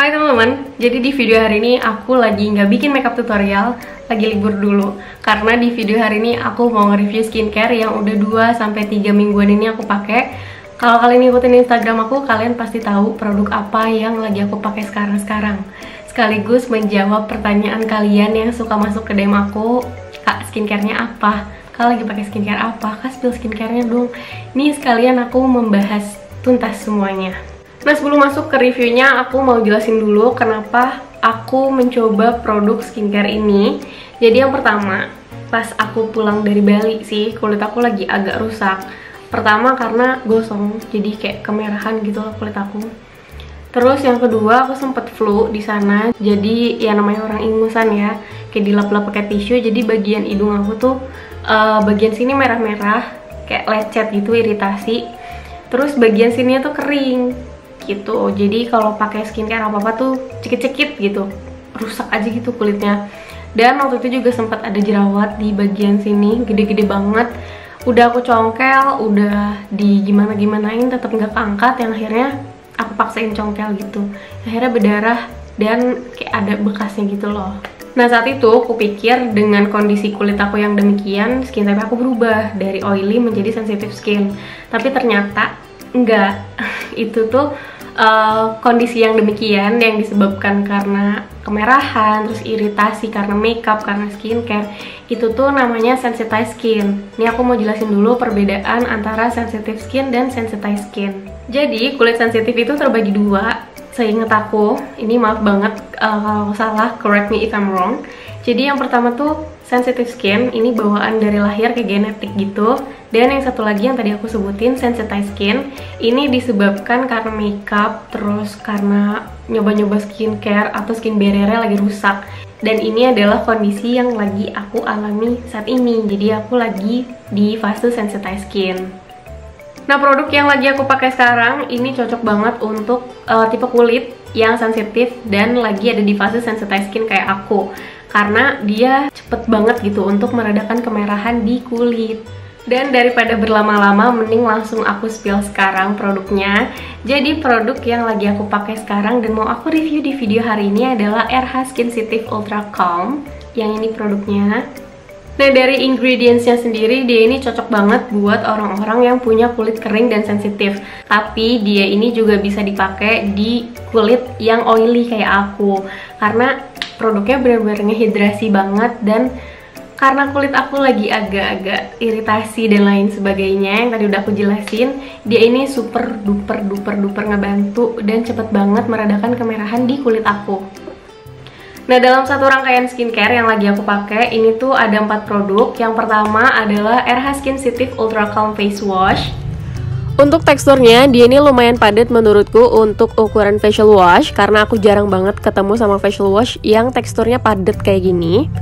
Hai teman-teman, jadi di video hari ini aku lagi nggak bikin makeup tutorial, lagi libur dulu. Karena di video hari ini aku mau nge-review skincare yang udah 2-3 mingguan ini aku pakai. Kalau kalian ngikutin Instagram aku, kalian pasti tahu produk apa yang lagi aku pakai sekarang-sekarang. Sekaligus menjawab pertanyaan kalian yang suka masuk ke DM aku Kak, skincare-nya apa? Kak lagi pakai skincare apa? Kak spill skincare-nya dong. Nih sekalian aku membahas tuntas semuanya Nah sebelum masuk ke reviewnya aku mau jelasin dulu kenapa aku mencoba produk skincare ini. Jadi yang pertama pas aku pulang dari Bali sih kulit aku lagi agak rusak. Pertama karena gosong jadi kayak kemerahan gitu loh kulit aku. Terus yang kedua aku sempet flu di sana. Jadi ya namanya orang ingusan ya kayak dilap-lap pakai tisu. Jadi bagian hidung aku tuh uh, bagian sini merah-merah kayak lecet gitu iritasi. Terus bagian sini tuh kering gitu. Jadi kalau pakai skincare apa apa tuh cekit-cekit gitu. Rusak aja gitu kulitnya. Dan waktu itu juga sempat ada jerawat di bagian sini gede-gede banget. Udah aku congkel udah di gimana gimanain tetap nggak keangkat. Yang akhirnya aku paksain congkel gitu. Akhirnya berdarah dan kayak ada bekasnya gitu loh. Nah saat itu aku pikir dengan kondisi kulit aku yang demikian skin type aku berubah dari oily menjadi sensitive skin. Tapi ternyata enggak itu tuh uh, kondisi yang demikian yang disebabkan karena kemerahan, terus iritasi karena makeup, karena skincare itu tuh namanya sensitized skin. Ini aku mau jelasin dulu perbedaan antara sensitive skin dan sensitized skin. Jadi kulit sensitif itu terbagi dua. Seingat aku, ini maaf banget uh, kalau salah, correct me if I'm wrong. Jadi yang pertama tuh sensitive skin, ini bawaan dari lahir ke genetik gitu dan yang satu lagi yang tadi aku sebutin, sensitized skin, ini disebabkan karena makeup, terus karena nyoba-nyoba skincare atau skin barrier lagi rusak. Dan ini adalah kondisi yang lagi aku alami saat ini. Jadi aku lagi di fase sensitized skin. Nah, produk yang lagi aku pakai sekarang ini cocok banget untuk uh, tipe kulit yang sensitif dan lagi ada di fase sensitized skin kayak aku. Karena dia cepet banget gitu untuk meredakan kemerahan di kulit. Dan daripada berlama-lama, mending langsung aku spill sekarang produknya. Jadi produk yang lagi aku pakai sekarang dan mau aku review di video hari ini adalah RH Sensitive Ultra Calm. Yang ini produknya. Nah dari ingredientsnya sendiri dia ini cocok banget buat orang-orang yang punya kulit kering dan sensitif Tapi dia ini juga bisa dipakai di kulit yang oily kayak aku Karena produknya benar-benar ngehidrasi banget dan karena kulit aku lagi agak-agak iritasi dan lain sebagainya yang tadi udah aku jelasin dia ini super duper duper duper ngebantu dan cepet banget meredakan kemerahan di kulit aku. Nah dalam satu rangkaian skincare yang lagi aku pakai ini tuh ada empat produk. Yang pertama adalah RH Skin Sensitive Ultra Calm Face Wash untuk teksturnya, dia ini lumayan padat menurutku untuk ukuran facial wash Karena aku jarang banget ketemu sama facial wash yang teksturnya padat kayak gini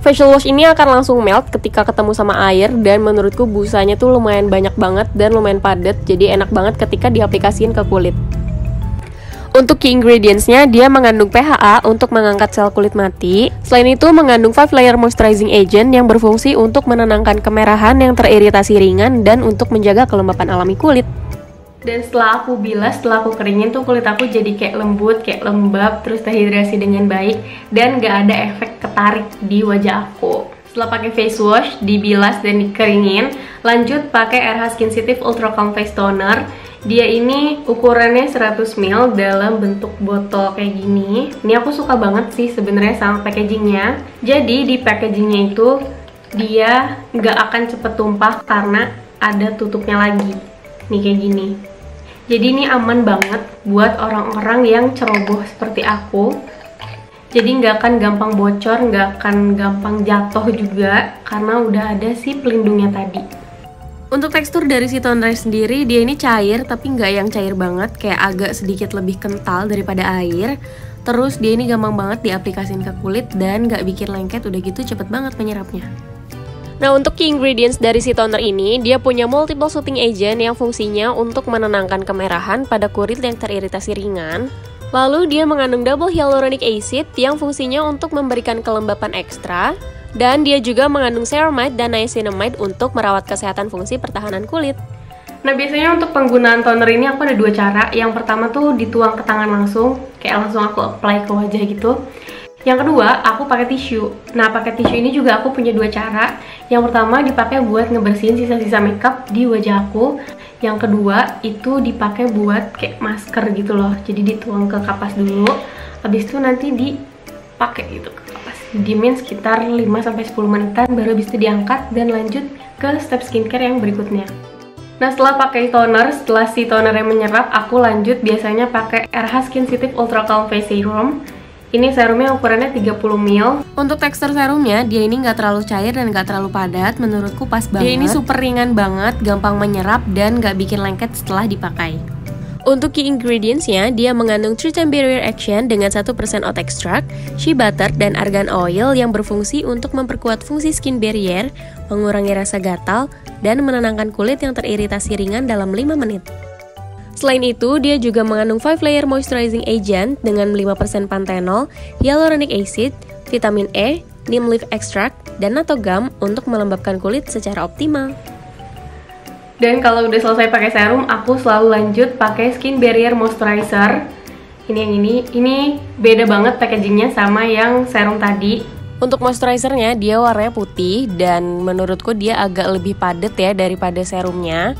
Facial wash ini akan langsung melt ketika ketemu sama air dan menurutku busanya tuh lumayan banyak banget dan lumayan padat jadi enak banget ketika diaplikasiin ke kulit. Untuk key ingredientsnya, dia mengandung PHA untuk mengangkat sel kulit mati. Selain itu, mengandung 5 layer moisturizing agent yang berfungsi untuk menenangkan kemerahan yang teriritasi ringan dan untuk menjaga kelembapan alami kulit dan setelah aku bilas, setelah aku keringin tuh kulit aku jadi kayak lembut, kayak lembab, terus terhidrasi dengan baik dan gak ada efek ketarik di wajah aku. Setelah pakai face wash, dibilas dan dikeringin, lanjut pakai RH Skin Sensitive Ultra Calm Face Toner. Dia ini ukurannya 100 ml dalam bentuk botol kayak gini. Ini aku suka banget sih sebenarnya sama packagingnya. Jadi di packagingnya itu dia nggak akan cepet tumpah karena ada tutupnya lagi. Nih kayak gini. Jadi ini aman banget buat orang-orang yang ceroboh seperti aku. Jadi nggak akan gampang bocor, nggak akan gampang jatuh juga karena udah ada si pelindungnya tadi. Untuk tekstur dari si toner sendiri, dia ini cair tapi nggak yang cair banget, kayak agak sedikit lebih kental daripada air. Terus dia ini gampang banget diaplikasin ke kulit dan nggak bikin lengket, udah gitu cepet banget menyerapnya. Nah, untuk key ingredients dari si toner ini, dia punya multiple soothing agent yang fungsinya untuk menenangkan kemerahan pada kulit yang teriritasi ringan. Lalu dia mengandung double hyaluronic acid yang fungsinya untuk memberikan kelembapan ekstra. Dan dia juga mengandung ceramide dan niacinamide untuk merawat kesehatan fungsi pertahanan kulit. Nah biasanya untuk penggunaan toner ini aku ada dua cara Yang pertama tuh dituang ke tangan langsung Kayak langsung aku apply ke wajah gitu yang kedua, aku pakai tisu. Nah, pakai tisu ini juga aku punya dua cara. Yang pertama dipakai buat ngebersihin sisa-sisa makeup di wajah aku. Yang kedua itu dipakai buat kayak masker gitu loh. Jadi dituang ke kapas dulu. Habis itu nanti dipakai gitu Diemin sekitar 5 sampai 10 menitan baru habis itu diangkat dan lanjut ke step skincare yang berikutnya. Nah setelah pakai toner, setelah si toner yang menyerap, aku lanjut biasanya pakai RH Skin Sensitive Ultra Calm Face Serum. Ini serumnya ukurannya 30 ml. Untuk tekstur serumnya, dia ini nggak terlalu cair dan nggak terlalu padat. Menurutku pas banget. Dia ini super ringan banget, gampang menyerap dan nggak bikin lengket setelah dipakai. Untuk key ingredientsnya, dia mengandung Time Barrier Action dengan 1% oat extract, shea butter, dan argan oil yang berfungsi untuk memperkuat fungsi skin barrier, mengurangi rasa gatal, dan menenangkan kulit yang teriritasi ringan dalam 5 menit. Selain itu, dia juga mengandung 5 layer moisturizing agent dengan 5% panthenol, hyaluronic acid, vitamin E, neem leaf extract, dan natto gum untuk melembabkan kulit secara optimal. Dan kalau udah selesai pakai serum, aku selalu lanjut pakai skin barrier moisturizer. Ini yang ini, ini beda banget packagingnya sama yang serum tadi. Untuk moisturizernya dia warnanya putih dan menurutku dia agak lebih padat ya daripada serumnya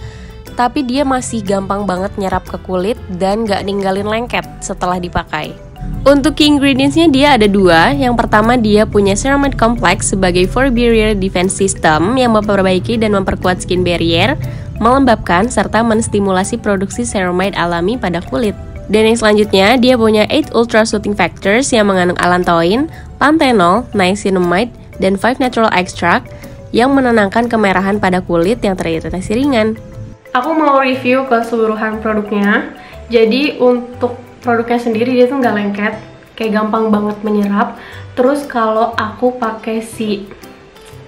tapi dia masih gampang banget nyerap ke kulit dan gak ninggalin lengket setelah dipakai. Untuk key ingredientsnya dia ada dua. Yang pertama dia punya ceramide complex sebagai four barrier defense system yang memperbaiki dan memperkuat skin barrier, melembabkan serta menstimulasi produksi ceramide alami pada kulit. Dan yang selanjutnya dia punya 8 ultra soothing factors yang mengandung allantoin, panthenol, niacinamide, dan 5 natural extract yang menenangkan kemerahan pada kulit yang teriritasi ringan. Aku mau review keseluruhan produknya. Jadi untuk produknya sendiri dia tuh nggak lengket, kayak gampang banget menyerap. Terus kalau aku pakai si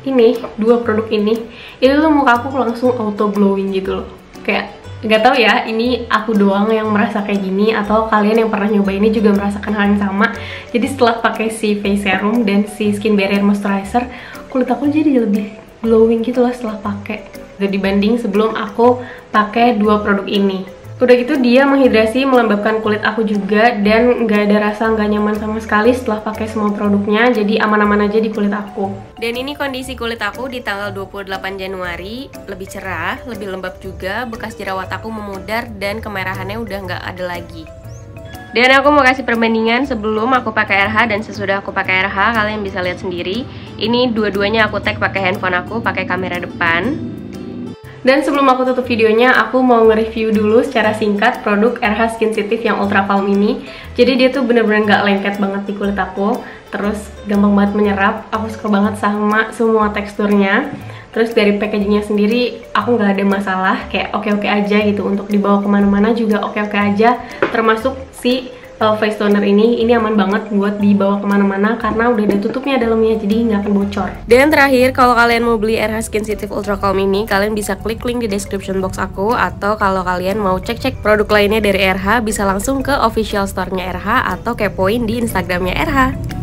ini dua produk ini, itu tuh muka aku langsung auto glowing gitu loh. Kayak nggak tahu ya, ini aku doang yang merasa kayak gini atau kalian yang pernah nyoba ini juga merasakan hal yang sama. Jadi setelah pakai si face serum dan si skin barrier moisturizer, kulit aku jadi lebih glowing gitu loh setelah pakai dibanding sebelum aku pakai dua produk ini udah gitu dia menghidrasi melembabkan kulit aku juga dan nggak ada rasa nggak nyaman sama sekali setelah pakai semua produknya jadi aman-aman aja di kulit aku. Dan ini kondisi kulit aku di tanggal 28 Januari lebih cerah, lebih lembab juga bekas jerawat aku memudar dan kemerahannya udah nggak ada lagi. Dan aku mau kasih perbandingan sebelum aku pakai RH dan sesudah aku pakai RH kalian bisa lihat sendiri. Ini dua-duanya aku tag pakai handphone aku pakai kamera depan dan sebelum aku tutup videonya, aku mau nge-review dulu secara singkat produk RH Skin Sensitive yang Ultra Calm ini. Jadi dia tuh bener-bener gak lengket banget di kulit aku, terus gampang banget menyerap. Aku suka banget sama semua teksturnya. Terus dari packagingnya sendiri, aku nggak ada masalah, kayak oke-oke aja gitu untuk dibawa ke mana-mana juga oke-oke aja. Termasuk si uh, face toner ini ini aman banget buat dibawa ke mana-mana karena udah ada tutupnya dalamnya jadi nggak akan bocor. Dan terakhir kalau kalian mau beli RH Sensitive Ultra Calm ini kalian bisa klik link di description box aku atau kalau kalian mau cek-cek produk lainnya dari RH bisa langsung ke official store-nya RH atau kepoin di Instagramnya RH